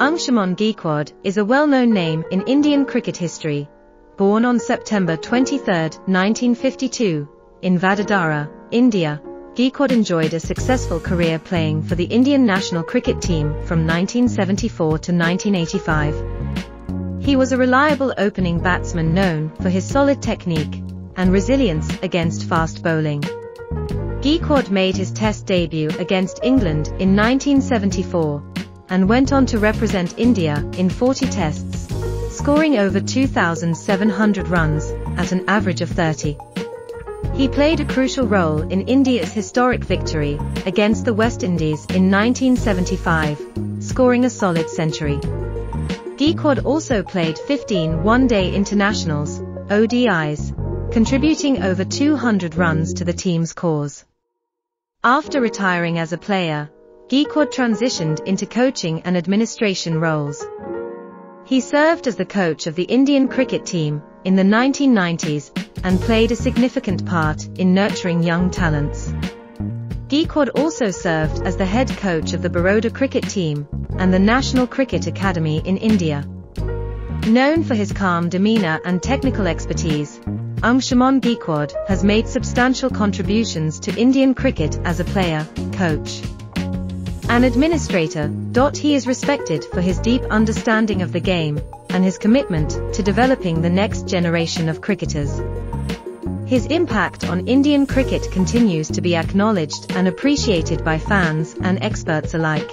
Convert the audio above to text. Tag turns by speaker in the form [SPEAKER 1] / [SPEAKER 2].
[SPEAKER 1] Anshuman Gaekwad is a well-known name in Indian cricket history. Born on September 23, 1952, in Vadodara, India, Gaekwad enjoyed a successful career playing for the Indian national cricket team from 1974 to 1985. He was a reliable opening batsman known for his solid technique and resilience against fast bowling. Gaekwad made his test debut against England in 1974 and went on to represent India in 40 tests, scoring over 2,700 runs at an average of 30. He played a crucial role in India's historic victory against the West Indies in 1975, scoring a solid century. Gaekwad also played 15 one-day internationals, ODIs, contributing over 200 runs to the team's cause. After retiring as a player, Gaekwad transitioned into coaching and administration roles. He served as the coach of the Indian cricket team in the 1990s and played a significant part in nurturing young talents. Gaekwad also served as the head coach of the Baroda cricket team and the National Cricket Academy in India. Known for his calm demeanor and technical expertise, Anshuman Gaekwad has made substantial contributions to Indian cricket as a player, coach, an administrator, he is respected for his deep understanding of the game and his commitment to developing the next generation of cricketers. His impact on Indian cricket continues to be acknowledged and appreciated by fans and experts alike.